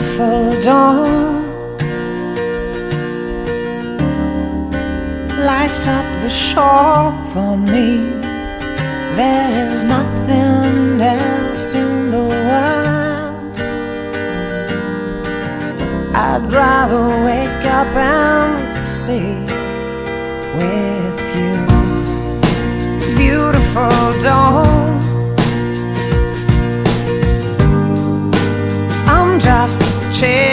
beautiful dawn lights up the shore for me. There is nothing else in the world. I'd rather wake up and see with you. Just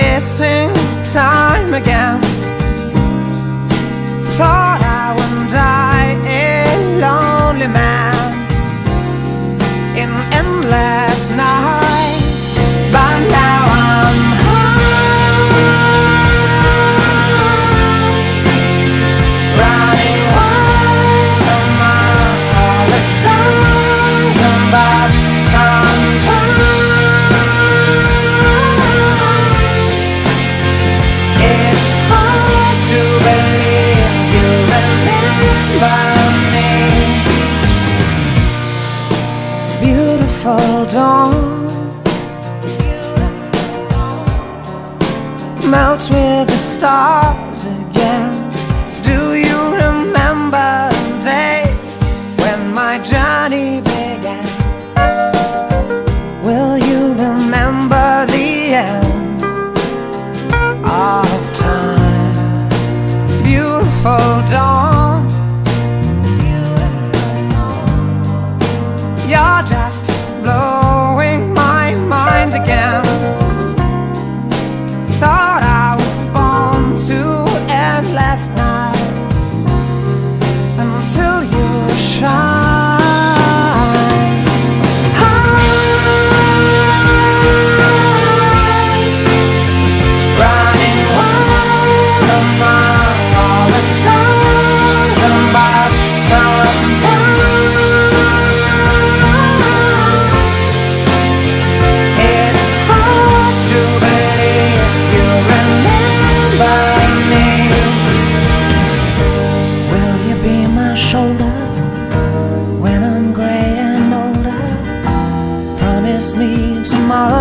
Beautiful dawn melts with the stars again.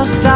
stop.